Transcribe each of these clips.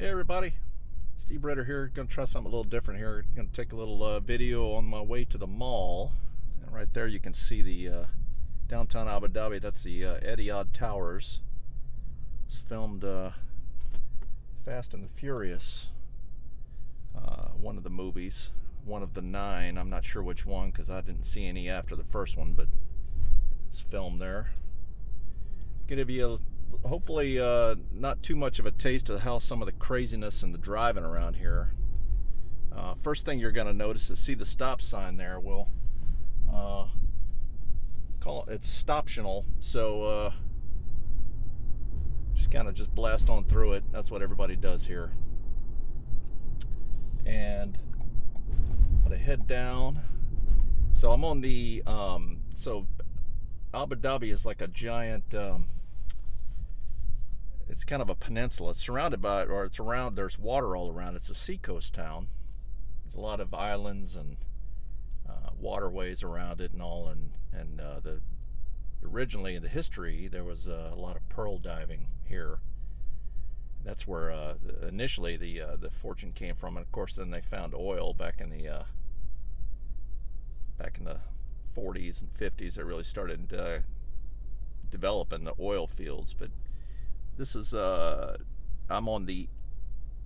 Hey everybody, Steve Ritter here. To try something a little different here. To take a little uh, video on my way to the mall. And right there you can see the uh, downtown Abu Dhabi. That's the uh, Etihad Towers. It's filmed uh, Fast and the Furious, uh, one of the movies, one of the nine. I'm not sure which one because I didn't see any after the first one, but it's filmed there. Gonna be a hopefully uh, not too much of a taste of how some of the craziness and the driving around here. Uh, first thing you're going to notice is see the stop sign there. Well, uh, call it, it's stoptional, so uh, just kind of just blast on through it. That's what everybody does here. And I'm head down. So I'm on the um, so Abu Dhabi is like a giant. Um, it's kind of a peninsula. It's surrounded by, or it's around, there's water all around. It's a seacoast town. There's a lot of islands and uh, waterways around it and all. And, and uh, the originally in the history, there was a lot of pearl diving here. That's where uh, initially the uh, the fortune came from, and of course, then they found oil back in the uh, back in the 40s and 50s. They really started uh, developing the oil fields, but this is uh, I'm on the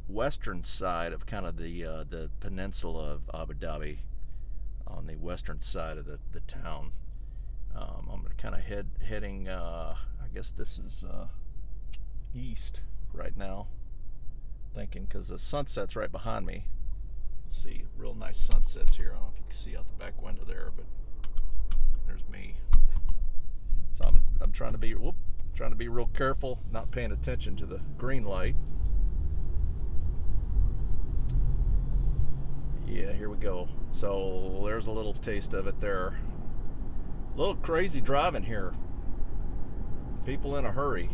western side of kind of the uh, the peninsula of Abu Dhabi, on the western side of the the town. Um, I'm kind of head heading. Uh, I guess this is uh, east right now. Thinking because the sunset's right behind me. Let's see, real nice sunsets here. I don't know if you can see out the back window there, but there's me. So I'm I'm trying to be whoop Trying to be real careful, not paying attention to the green light. Yeah, here we go. So there's a little taste of it there. A little crazy driving here. People in a hurry.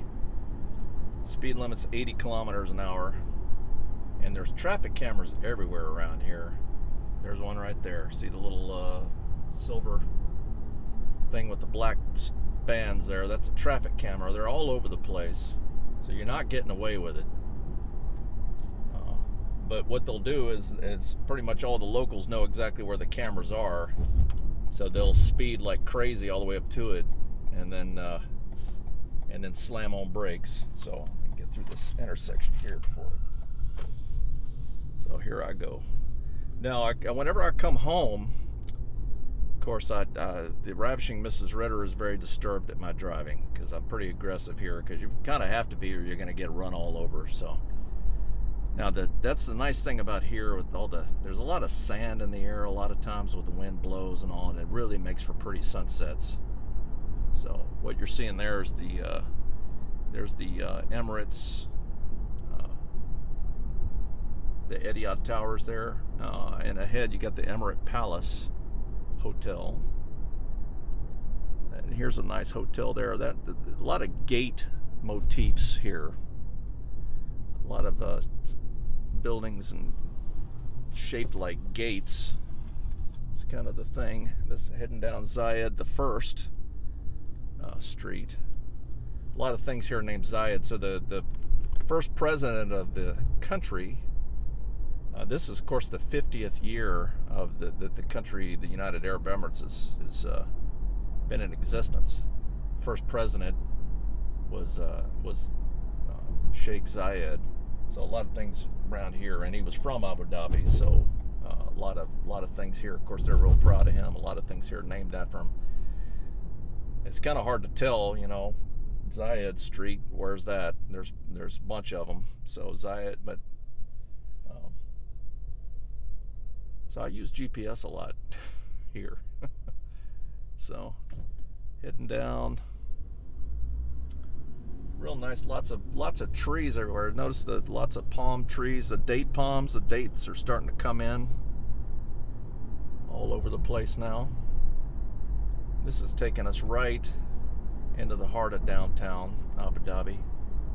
Speed limit's 80 kilometers an hour. And there's traffic cameras everywhere around here. There's one right there. See the little uh, silver thing with the black bands there. That's a traffic camera. They're all over the place. So you're not getting away with it. Uh, but what they'll do is, is pretty much all the locals know exactly where the cameras are. So they'll speed like crazy all the way up to it and then uh, and then slam on brakes. So get through this intersection here before it. So here I go. Now, I, whenever I come home, of course, I, uh, the ravishing Mrs. Ritter is very disturbed at my driving because I'm pretty aggressive here because you kind of have to be or you're going to get run all over. So now the, that's the nice thing about here with all the there's a lot of sand in the air a lot of times with the wind blows and all, and it really makes for pretty sunsets. So what you're seeing there is the uh, there's the uh, Emirates, uh, the Etihad Towers there, uh, and ahead you got the Emirate Palace hotel. And here's a nice hotel there. That a lot of gate motifs here. A lot of uh, buildings and shaped like gates. It's kind of the thing. This heading down Zayed the First uh, Street. A lot of things here named Zayed. So the the first president of the country uh, this is, of course, the 50th year of the, the, the country, the United Arab Emirates, has, has uh, been in existence. First president was uh, was uh, Sheikh Zayed. So a lot of things around here, and he was from Abu Dhabi. So uh, a lot of a lot of things here. Of course, they're real proud of him. A lot of things here named after him. It's kind of hard to tell, you know. Zayed Street, where's that? There's there's a bunch of them. So Zayed, but So I use GPS a lot here. so heading down. Real nice, lots of lots of trees everywhere. Notice the lots of palm trees, the date palms, the dates are starting to come in all over the place now. This is taking us right into the heart of downtown Abu Dhabi.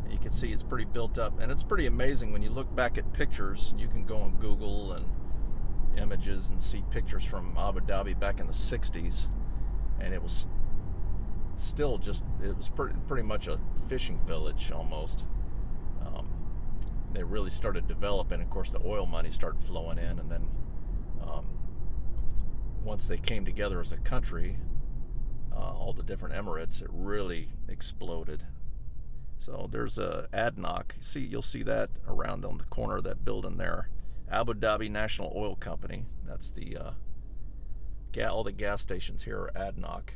And you can see it's pretty built up and it's pretty amazing when you look back at pictures. You can go on Google and images and see pictures from Abu Dhabi back in the 60s, and it was still just, it was pretty, pretty much a fishing village almost. Um, they really started developing. Of course, the oil money started flowing in, and then um, once they came together as a country, uh, all the different emirates, it really exploded. So there's a ADNOC. See, you'll see that around on the corner of that building there. Abu Dhabi National Oil Company. That's the uh, all the gas stations here are ADNOC,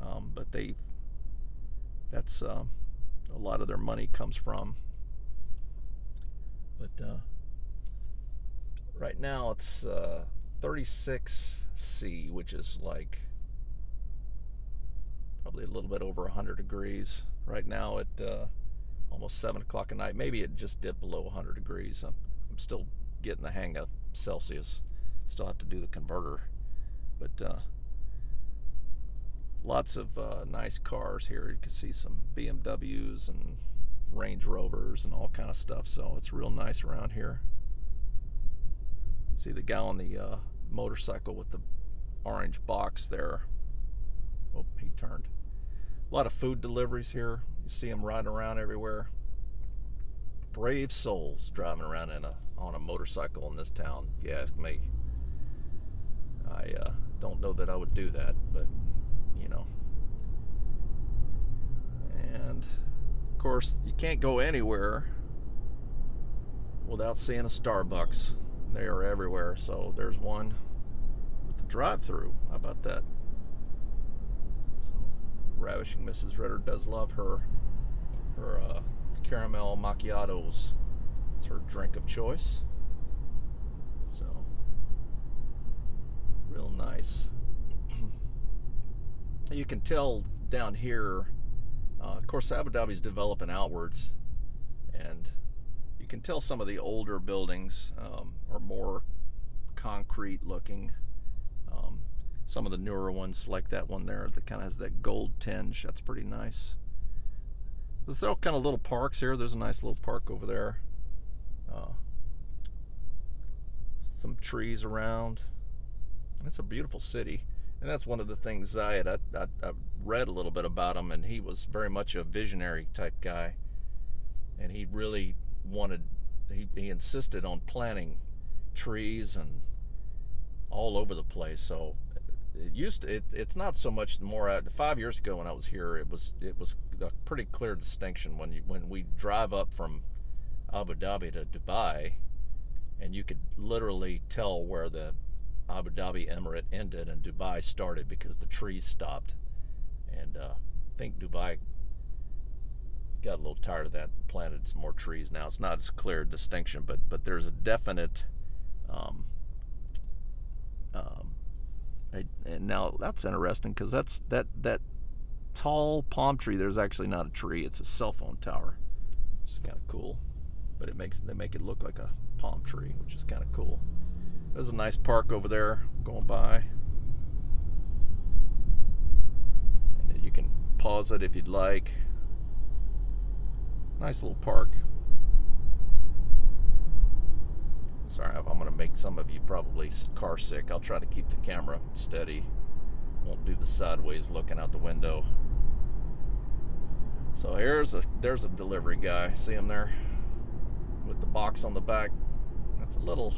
um, but they that's uh, a lot of their money comes from. But uh, right now it's uh, 36C, which is like probably a little bit over 100 degrees right now at uh, almost 7 o'clock at night. Maybe it just dipped below 100 degrees. I'm, I'm still getting the hang of Celsius. Still have to do the converter. But uh, lots of uh, nice cars here. You can see some BMWs and Range Rovers and all kind of stuff. So it's real nice around here. See the guy on the uh, motorcycle with the orange box there. Oh, he turned. A lot of food deliveries here. You see them riding around everywhere. Brave souls driving around in a on a motorcycle in this town. If you ask me. I uh, don't know that I would do that, but you know. And of course, you can't go anywhere without seeing a Starbucks. They are everywhere. So there's one with the drive-through. How about that? So, ravishing Mrs. Ritter does love her her uh, caramel macchiatos. It's her drink of choice. So, real nice. you can tell down here, uh, of course, Abu Dhabi's developing outwards, and you can tell some of the older buildings um, are more concrete looking. Um, some of the newer ones, like that one there, that kind of has that gold tinge. That's pretty nice. There's all kind of little parks here. There's a nice little park over there. Uh, some trees around. It's a beautiful city. And that's one of the things Zayed, I, I, I read a little bit about him, and he was very much a visionary type guy. And he really wanted, he, he insisted on planting trees and all over the place. So it used to, it, it's not so much more uh, five years ago when I was here it was it was a pretty clear distinction when you when we drive up from Abu Dhabi to Dubai and you could literally tell where the Abu Dhabi Emirate ended and Dubai started because the trees stopped. And uh, I think Dubai got a little tired of that planted some more trees. Now it's not as clear a distinction but but there's a definite um, um, and now that's interesting because that's that that tall palm tree. There's actually not a tree; it's a cell phone tower. It's kind of cool, but it makes they make it look like a palm tree, which is kind of cool. There's a nice park over there going by, and you can pause it if you'd like. Nice little park. Sorry, I'm going to make some of you probably car sick. I'll try to keep the camera steady. Won't do the sideways looking out the window. So here's a there's a delivery guy. See him there with the box on the back. That's a little,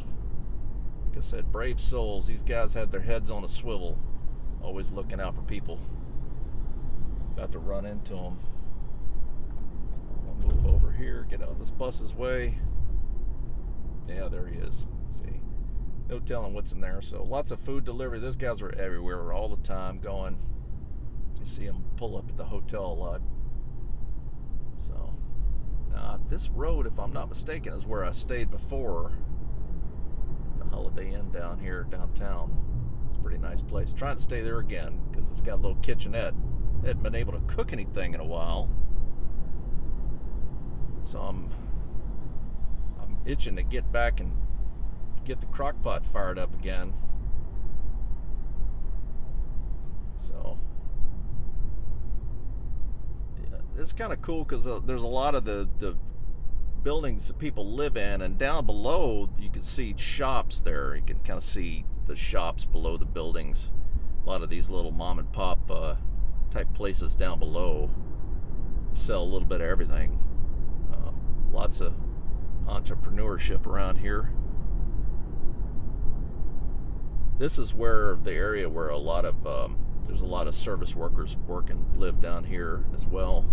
like I said, brave souls. These guys had their heads on a swivel, always looking out for people. About to run into them. I'll move over here, get out of this bus's way. Yeah, there he is. See, no telling what's in there. So lots of food delivery. Those guys are everywhere all the time going. You see them pull up at the hotel a lot. So now this road, if I'm not mistaken, is where I stayed before. The Holiday Inn down here downtown. It's a pretty nice place. Trying to stay there again because it's got a little kitchenette. They hadn't been able to cook anything in a while. So I'm I'm itching to get back and get the crock pot fired up again. So yeah, it's kind of cool because uh, there's a lot of the, the buildings that people live in, and down below you can see shops there. You can kind of see the shops below the buildings. A lot of these little mom and pop uh, type places down below sell a little bit of everything. Um, lots of entrepreneurship around here. This is where the area where a lot of um, there's a lot of service workers work and live down here as well.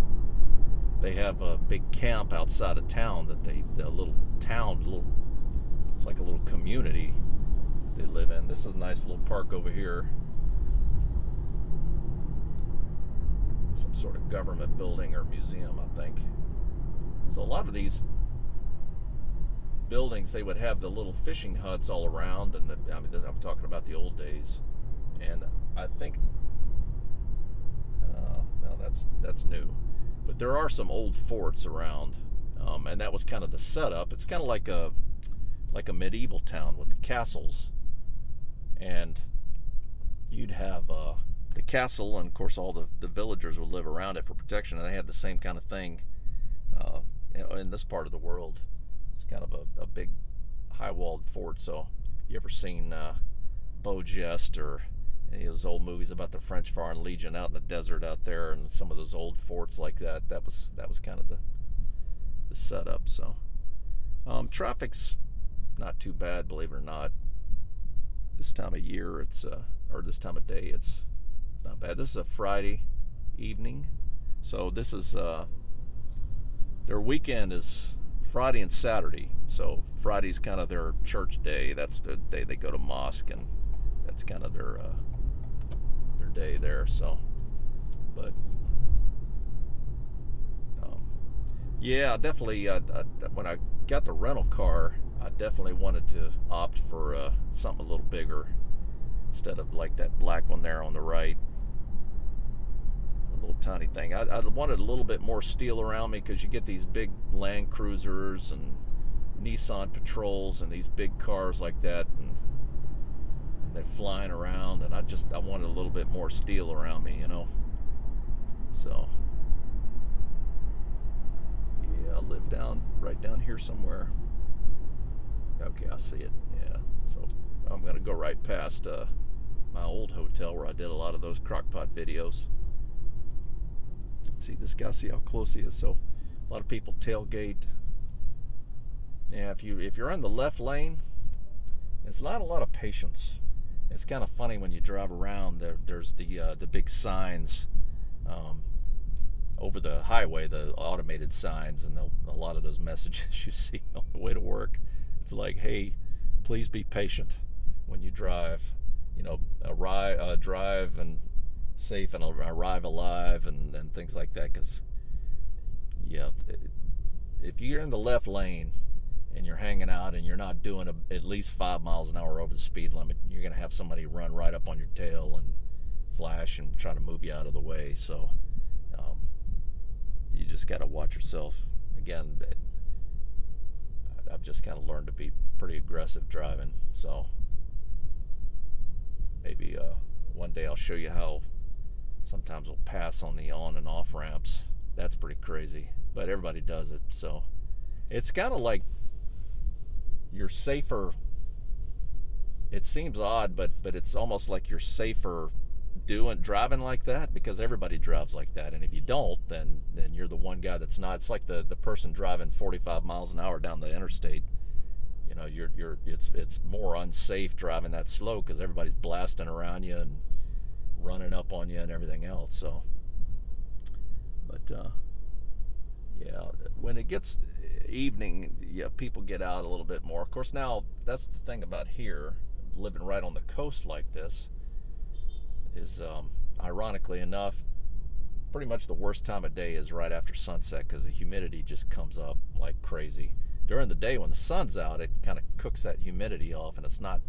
They have a big camp outside of town that they a little town, little it's like a little community they live in. This is a nice little park over here. Some sort of government building or museum, I think. So a lot of these buildings, they would have the little fishing huts all around, and the, I mean, I'm talking about the old days. And I think, uh, no, that's that's new, but there are some old forts around, um, and that was kind of the setup. It's kind of like a like a medieval town with the castles, and you'd have uh, the castle, and of course all the the villagers would live around it for protection, and they had the same kind of thing uh, in this part of the world. It's kind of a, a big high-walled fort. So, you ever seen uh, Beau Geste or any of those old movies about the French Foreign Legion out in the desert out there, and some of those old forts like that? That was that was kind of the the setup. So, um, traffic's not too bad, believe it or not. This time of year, it's uh, or this time of day, it's it's not bad. This is a Friday evening, so this is uh, their weekend is Friday and Saturday. So Friday's kind of their church day. That's the day they go to mosque, and that's kind of their uh, their day there. So, but um, yeah, definitely. Uh, when I got the rental car, I definitely wanted to opt for uh, something a little bigger instead of like that black one there on the right little tiny thing. I, I wanted a little bit more steel around me because you get these big Land Cruisers and Nissan Patrols and these big cars like that, and, and they're flying around. And I just I wanted a little bit more steel around me, you know. So yeah, I live down right down here somewhere. Okay, I see it. Yeah, so I'm gonna go right past uh, my old hotel where I did a lot of those crockpot videos. See this guy, see how close he is. So a lot of people tailgate. Yeah, if you if you're in the left lane, it's not a lot of patience. It's kind of funny when you drive around. There, there's the uh, the big signs um, over the highway, the automated signs, and the, a lot of those messages you see on the way to work. It's like, hey, please be patient when you drive. You know, arrive, uh, drive and safe and arrive alive and, and things like that. Because, yeah, if you're in the left lane and you're hanging out and you're not doing a, at least five miles an hour over the speed limit, you're going to have somebody run right up on your tail and flash and try to move you out of the way. So, um, you just got to watch yourself. Again, I've just kind of learned to be pretty aggressive driving. So, maybe uh, one day I'll show you how sometimes we'll pass on the on and off ramps. That's pretty crazy, but everybody does it. So it's kind of like you're safer. It seems odd, but but it's almost like you're safer doing driving like that because everybody drives like that and if you don't then then you're the one guy that's not it's like the the person driving 45 miles an hour down the interstate you know you're you're it's it's more unsafe driving that slow because everybody's blasting around you and running up on you and everything else. So, but uh, yeah, when it gets evening, yeah, people get out a little bit more. Of course, now that's the thing about here, living right on the coast like this, is um, ironically enough, pretty much the worst time of day is right after sunset because the humidity just comes up like crazy. During the day when the sun's out, it kind of cooks that humidity off, and it's not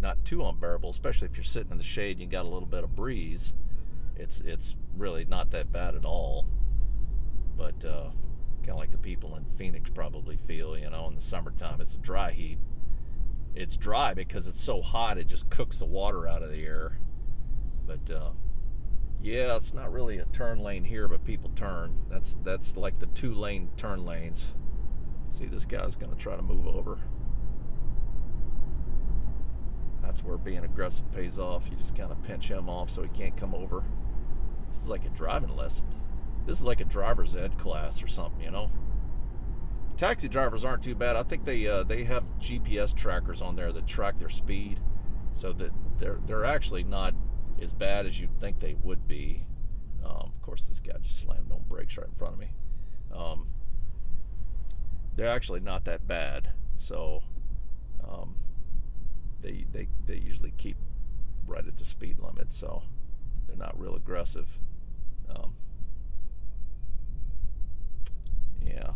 not too unbearable, especially if you're sitting in the shade and you got a little bit of breeze. It's it's really not that bad at all. But uh, kind of like the people in Phoenix probably feel, you know, in the summertime, it's a dry heat. It's dry because it's so hot, it just cooks the water out of the air. But uh, yeah, it's not really a turn lane here, but people turn. That's that's like the two lane turn lanes. See, this guy's going to try to move over that's where being aggressive pays off. You just kind of pinch him off so he can't come over. This is like a driving lesson. This is like a driver's ed class or something, you know? taxi drivers aren't too bad. I think they uh, they have GPS trackers on there that track their speed, so that they're they're actually not as bad as you'd think they would be. Um, of course, this guy just slammed on brakes right in front of me. Um, they're actually not that bad. So um, they, they, they usually keep right at the speed limit. So they're not real aggressive. Um, yeah.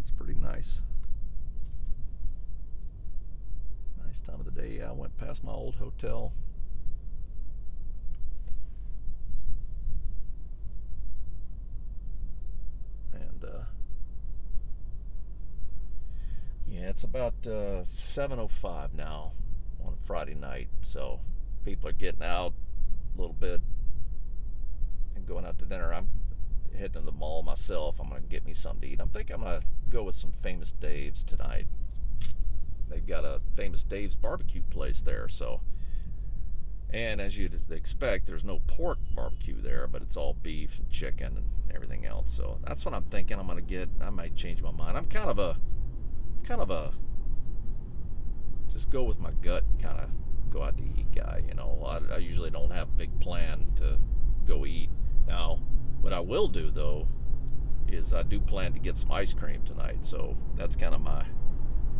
It's pretty nice. Nice time of the day. I went past my old hotel. Yeah, it's about uh, 7:05 now on a Friday night, so people are getting out a little bit and going out to dinner. I'm heading to the mall myself. I'm gonna get me something to eat. I'm thinking I'm gonna go with some Famous Dave's tonight. They've got a Famous Dave's barbecue place there, so. And as you'd expect, there's no pork barbecue there, but it's all beef and chicken and everything else. So that's what I'm thinking I'm gonna get. I might change my mind. I'm kind of a kind of a just go with my gut kind of go out to eat guy. You know, I, I usually don't have a big plan to go eat. Now, what I will do though is I do plan to get some ice cream tonight. So that's kind of my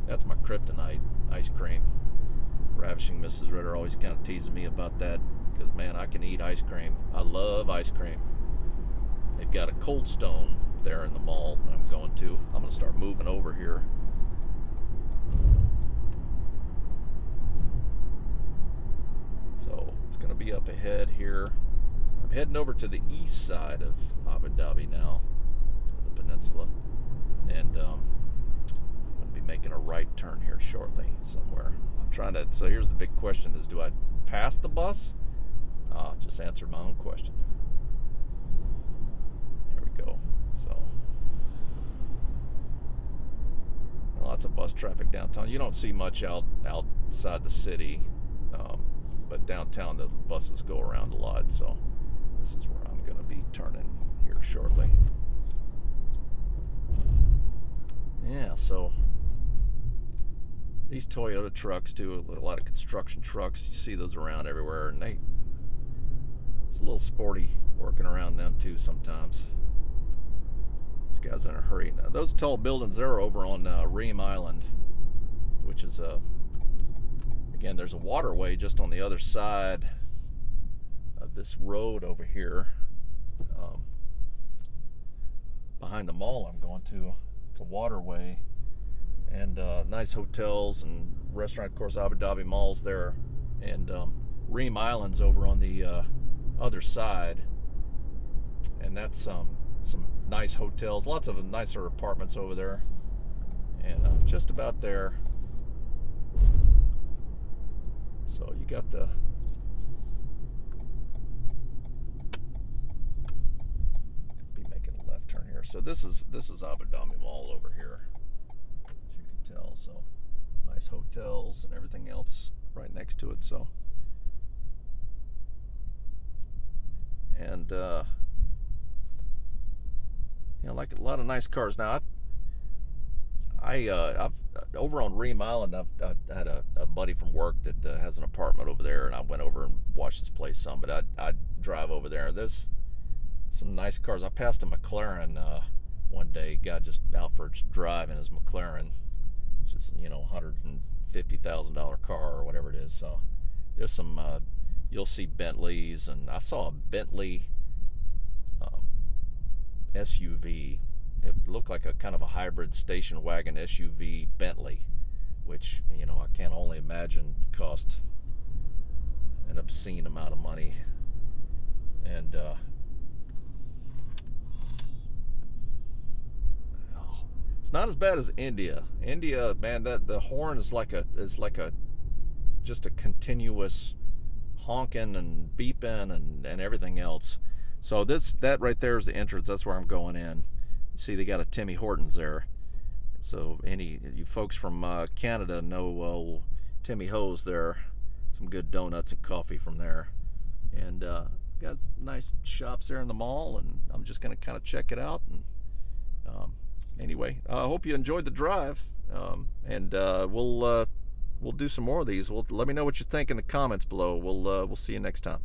that's my kryptonite ice cream. Ravishing Mrs. Ritter always kind of teases me about that because man, I can eat ice cream. I love ice cream. They've got a Cold Stone there in the mall that I'm going to. I'm to start moving over here so it's going to be up ahead here. I'm heading over to the east side of Abu Dhabi now, the peninsula, and um, I'm going to be making a right turn here shortly somewhere. I'm trying to. So here's the big question: Is do I pass the bus? Uh, just answered my own question. Here we go. So. Lots of bus traffic downtown. You don't see much out outside the city, um, but downtown the buses go around a lot. So this is where I'm going to be turning here shortly. Yeah, so these Toyota trucks too, a lot of construction trucks. You see those around everywhere, and they it's a little sporty working around them too sometimes. Guy's in a hurry. Now, those tall buildings there are over on uh, Reem Island, which is a, again, there's a waterway just on the other side of this road over here. Um, behind the mall I'm going to. It's a waterway and uh, nice hotels and restaurant. Of course, Abu Dhabi Mall's there, and um, Reem Island's over on the uh, other side, and that's um, some nice hotels, lots of nicer apartments over there. And uh, just about there. So you got the be making a left turn here. So this is this is Abu Dhabi Mall over here. As you can tell. So nice hotels and everything else right next to it. So and uh you know, like a lot of nice cars. Now, I, I uh, I've, over on Reem Island, I've, I've had a, a, buddy from work that uh, has an apartment over there, and I went over and watched his place some. But I I drive over there. There's some nice cars. I passed a McLaren uh, one day. Guy just out for driving his McLaren, just you know, hundred and fifty thousand dollar car or whatever it is. So there's some. Uh, you'll see Bentleys, and I saw a Bentley SUV. It looked like a kind of a hybrid station wagon SUV Bentley, which you know I can only imagine cost an obscene amount of money. And uh, it's not as bad as India. India, man, that the horn is like a is like a just a continuous honking and beeping and, and everything else. So this that right there is the entrance. That's where I'm going in. You see, they got a Timmy Hortons there. So any you folks from uh, Canada know uh, Timmy Ho's there. Some good donuts and coffee from there. And uh, got nice shops there in the mall, and I'm just gonna kind of check it out. And um, anyway, I hope you enjoyed the drive, um, and uh, we'll uh, we'll do some more of these. We'll let me know what you think in the comments below. We'll uh, we'll see you next time.